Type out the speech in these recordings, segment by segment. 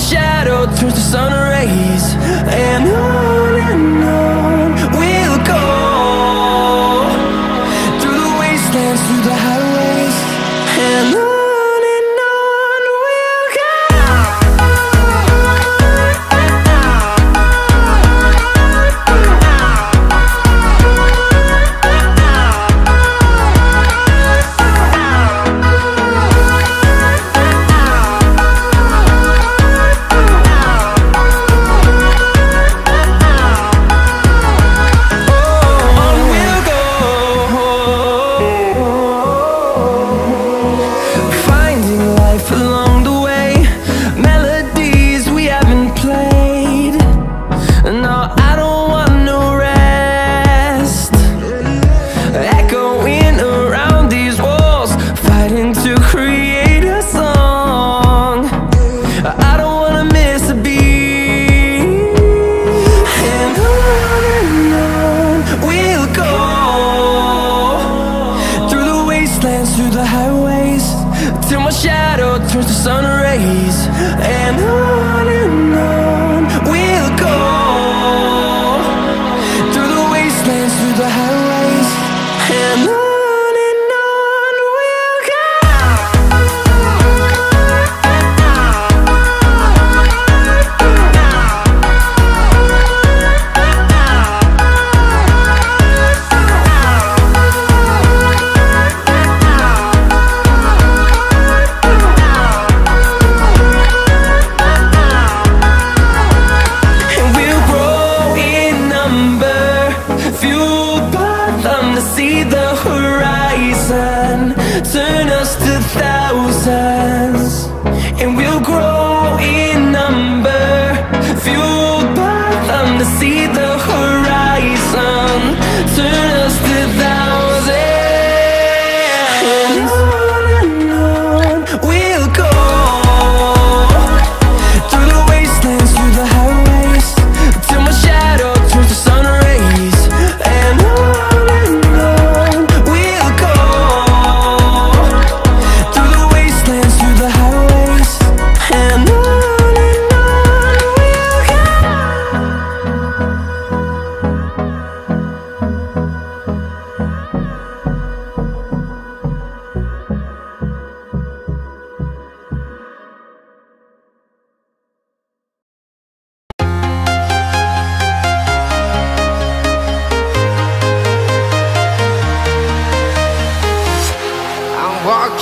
shadow turns to sun rays.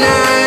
night